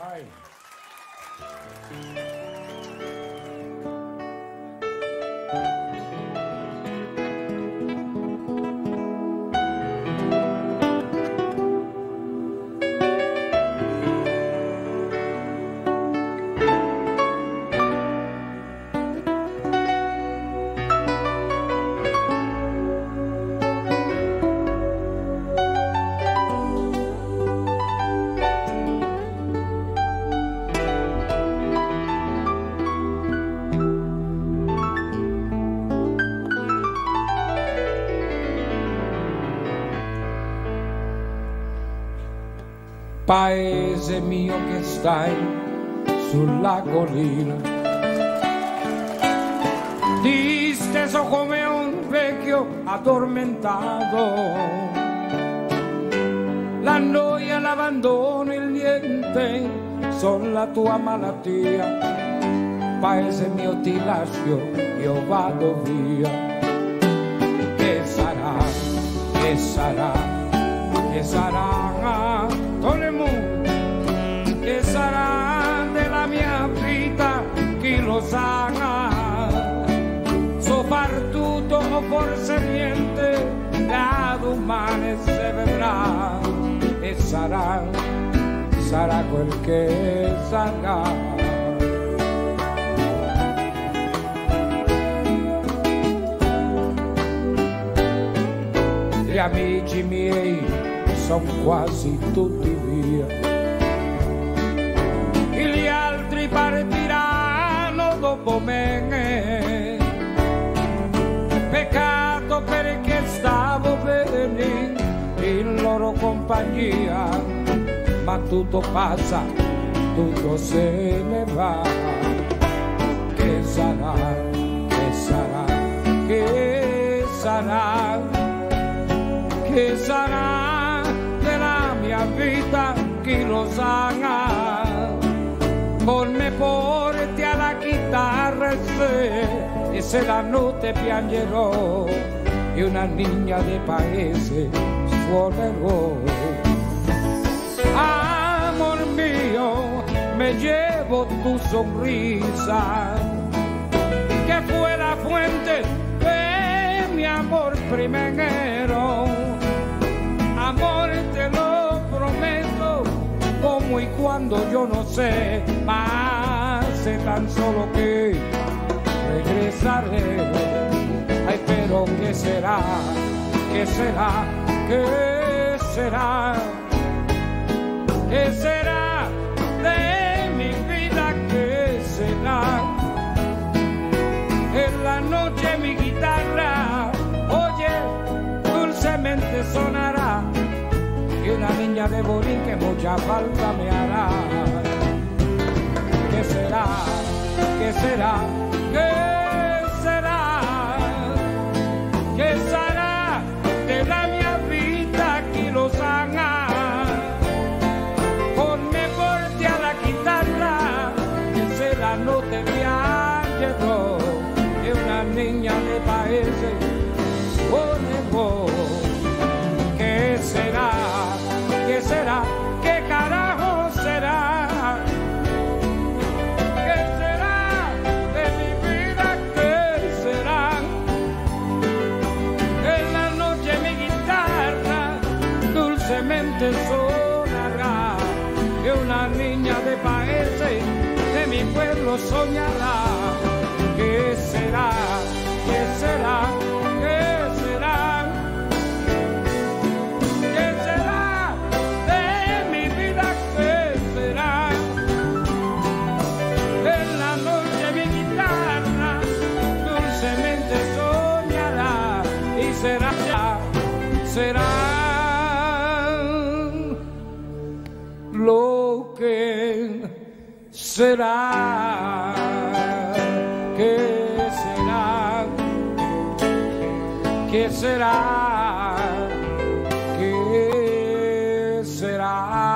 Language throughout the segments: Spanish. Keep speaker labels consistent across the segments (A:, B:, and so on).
A: All right. Paese mio che stai sulla collina, disteso come un vecchio addormentato. La noia, l'abbandono, il niente sono la tua malattia. Paese mio ti lascio, io vado via. Che sarà, che sarà, che sarà tutto o forse niente, da domani se vedrà e sarà, sarà quel che sarà. Gli amici miei sono quasi tutti via. Tutto passa, tutto se ne va. Che sarà, che sarà, che sarà, che sarà della mia vita, chi lo sa. Con me porti alla chitarra e se, e se la notte piangerò, e una niña de paese suonerò. Me llevo tu sonrisa, que fue la fuente de mi amor primero. Amor, te lo prometo, como y cuando yo no sé, más sé tan solo que regresaré. Ay, pero ¿qué será? ¿Qué será? ¿Qué será? ¿Qué será una niña de Borín que mucha falta me hará. ¿Qué será? ¿Qué será? ¿Qué será? ¿Qué será de la mia vita chi lo sa? Ponme porti alla chitarra che se la notte piangerò e una niña de paese de mi pueblo soñará. ¿Qué será? ¿Qué será? ¿Qué será? ¿Qué será de mi vida? ¿Qué será? En la noche mi guitarra dulcemente soñará y será, será será, que será, que será, que será.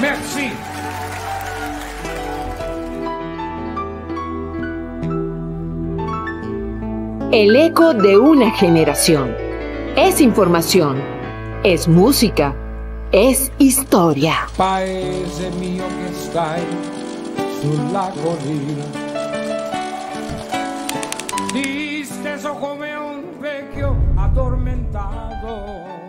A: Merci.
B: El eco de una generación. Es información, es música, es historia.
A: Paese mio che stai sulla collina, disteso come un vecchio addormentato